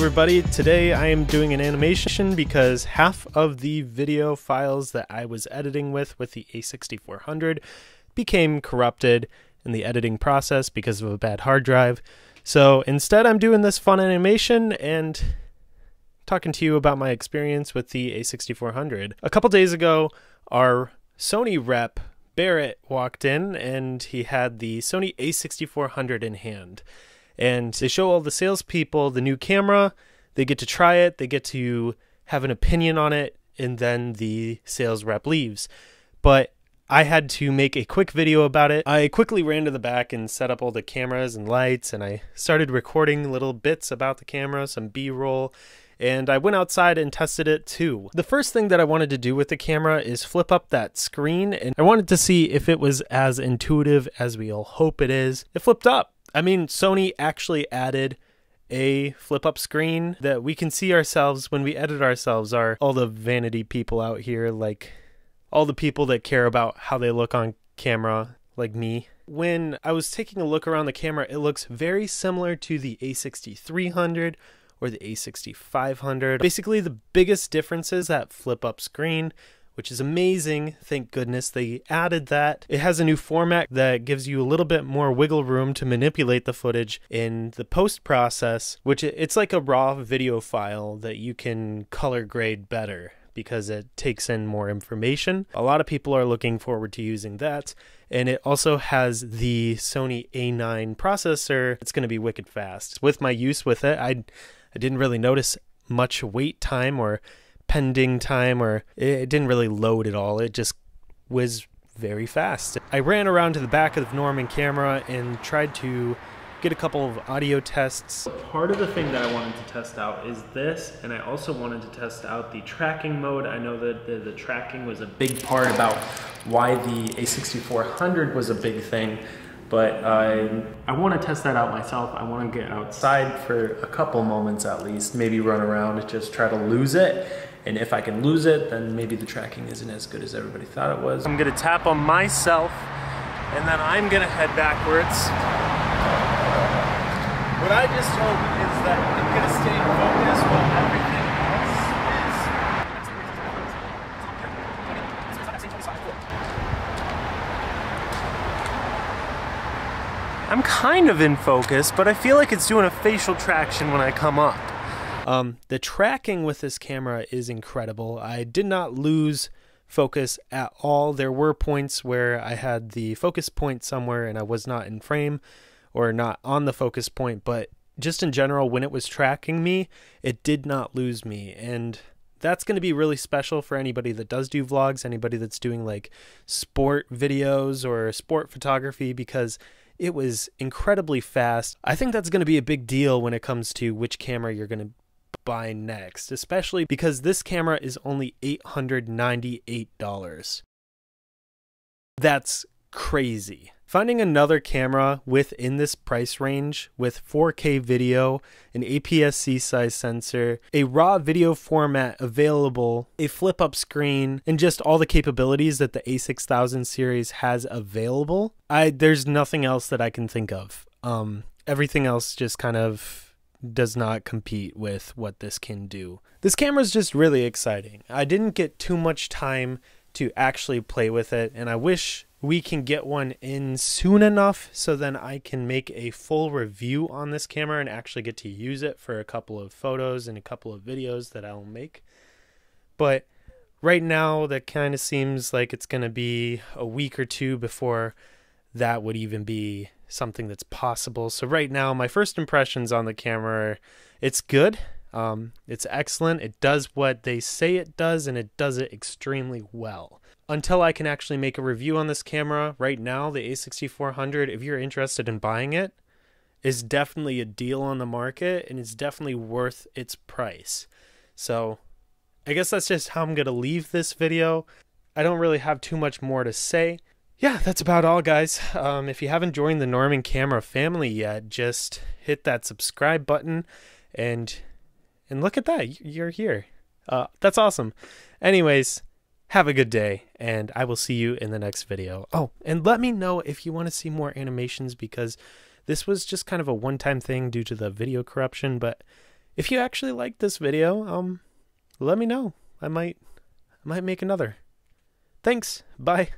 everybody. Today I am doing an animation because half of the video files that I was editing with with the A6400 became corrupted in the editing process because of a bad hard drive. So instead I'm doing this fun animation and talking to you about my experience with the A6400. A couple days ago, our Sony rep Barrett walked in and he had the Sony A6400 in hand and they show all the salespeople the new camera. They get to try it, they get to have an opinion on it, and then the sales rep leaves. But I had to make a quick video about it. I quickly ran to the back and set up all the cameras and lights, and I started recording little bits about the camera, some B roll, and I went outside and tested it too. The first thing that I wanted to do with the camera is flip up that screen, and I wanted to see if it was as intuitive as we all hope it is. It flipped up. I mean, Sony actually added a flip up screen that we can see ourselves when we edit ourselves are all the vanity people out here like all the people that care about how they look on camera like me. When i was taking a look around the camera it looks very similar to the a6300 or the a6500 basically the biggest difference is that flip up screen which is amazing. Thank goodness they added that. It has a new format that gives you a little bit more wiggle room to manipulate the footage in the post process, which it's like a raw video file that you can color grade better because it takes in more information. A lot of people are looking forward to using that. And it also has the Sony A9 processor. It's going to be wicked fast. With my use with it, I, I didn't really notice much wait time or pending time or it didn't really load at all. It just was very fast. I ran around to the back of the Norman camera and tried to get a couple of audio tests. Part of the thing that I wanted to test out is this, and I also wanted to test out the tracking mode. I know that the, the tracking was a big part about why the A6400 was a big thing, but I, I want to test that out myself. I want to get outside for a couple moments at least, maybe run around, and just try to lose it and if I can lose it, then maybe the tracking isn't as good as everybody thought it was. I'm gonna tap on myself, and then I'm gonna head backwards. What I just hope is that I'm gonna stay focused while everything else is. I'm kind of in focus, but I feel like it's doing a facial traction when I come up. Um, the tracking with this camera is incredible. I did not lose focus at all. There were points where I had the focus point somewhere and I was not in frame or not on the focus point, but just in general, when it was tracking me, it did not lose me. And that's going to be really special for anybody that does do vlogs, anybody that's doing like sport videos or sport photography, because it was incredibly fast. I think that's going to be a big deal when it comes to which camera you're going to buy next, especially because this camera is only $898. That's crazy. Finding another camera within this price range with 4K video, an APS-C size sensor, a raw video format available, a flip up screen, and just all the capabilities that the A6000 series has available, I there's nothing else that I can think of. Um, everything else just kind of does not compete with what this can do. This camera is just really exciting. I didn't get too much time to actually play with it, and I wish we can get one in soon enough so then I can make a full review on this camera and actually get to use it for a couple of photos and a couple of videos that I'll make. But right now, that kind of seems like it's going to be a week or two before that would even be something that's possible. So right now, my first impressions on the camera, it's good. Um, it's excellent. It does what they say it does, and it does it extremely well. Until I can actually make a review on this camera, right now, the A6400, if you're interested in buying it, is definitely a deal on the market, and it's definitely worth its price. So, I guess that's just how I'm going to leave this video. I don't really have too much more to say yeah, that's about all, guys. Um, if you haven't joined the Norman Camera family yet, just hit that subscribe button and and look at that, you're here. Uh, that's awesome. Anyways, have a good day, and I will see you in the next video. Oh, and let me know if you want to see more animations because this was just kind of a one-time thing due to the video corruption, but if you actually liked this video, um, let me know. I might, I might make another. Thanks. Bye.